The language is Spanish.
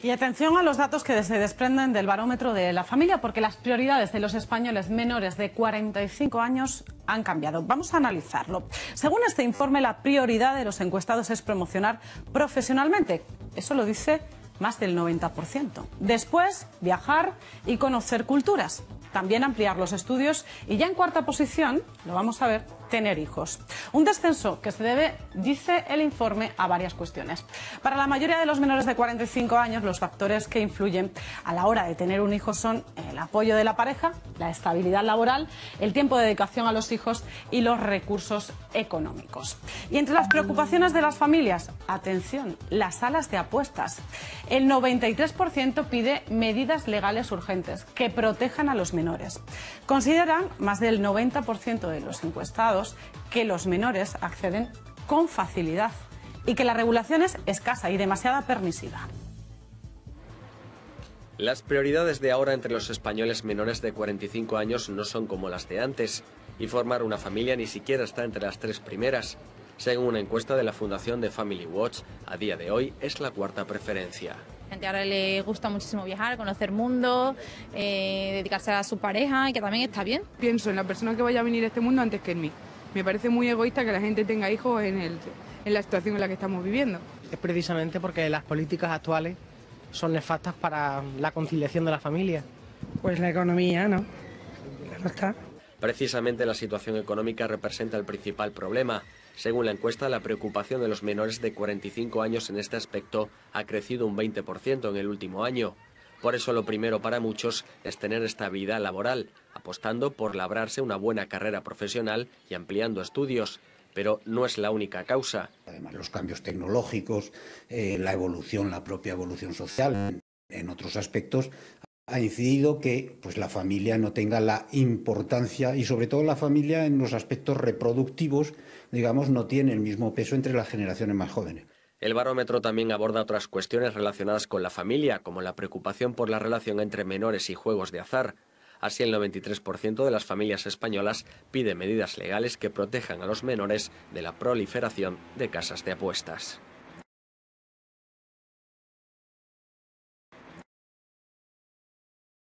Y atención a los datos que se desprenden del barómetro de la familia, porque las prioridades de los españoles menores de 45 años han cambiado. Vamos a analizarlo. Según este informe, la prioridad de los encuestados es promocionar profesionalmente. Eso lo dice más del 90%. Después, viajar y conocer culturas. También ampliar los estudios y ya en cuarta posición, lo vamos a ver, tener hijos. Un descenso que se debe, dice el informe, a varias cuestiones. Para la mayoría de los menores de 45 años, los factores que influyen a la hora de tener un hijo son el apoyo de la pareja, la estabilidad laboral, el tiempo de dedicación a los hijos y los recursos económicos. Y entre las preocupaciones de las familias, atención, las salas de apuestas. El 93% pide medidas legales urgentes que protejan a los menores. Consideran más del 90% de los encuestados que los menores acceden con facilidad y que la regulación es escasa y demasiada permisiva. Las prioridades de ahora entre los españoles menores de 45 años no son como las de antes, y formar una familia ni siquiera está entre las tres primeras. Según una encuesta de la Fundación de Family Watch, a día de hoy es la cuarta preferencia. A gente ahora le gusta muchísimo viajar, conocer mundo, eh, dedicarse a su pareja y que también está bien. Pienso en la persona que vaya a venir a este mundo antes que en mí. Me parece muy egoísta que la gente tenga hijos en, el, en la situación en la que estamos viviendo. Es precisamente porque las políticas actuales son nefastas para la conciliación de la familia. Pues la economía, ¿no? No está. Precisamente la situación económica representa el principal problema. Según la encuesta, la preocupación de los menores de 45 años en este aspecto ha crecido un 20% en el último año. Por eso lo primero para muchos es tener estabilidad laboral, apostando por labrarse una buena carrera profesional y ampliando estudios. Pero no es la única causa. Además, los cambios tecnológicos, eh, la evolución, la propia evolución social, en otros aspectos, ha incidido que pues, la familia no tenga la importancia y sobre todo la familia en los aspectos reproductivos, digamos, no tiene el mismo peso entre las generaciones más jóvenes. El barómetro también aborda otras cuestiones relacionadas con la familia, como la preocupación por la relación entre menores y juegos de azar. Así, el 93% de las familias españolas pide medidas legales que protejan a los menores de la proliferación de casas de apuestas.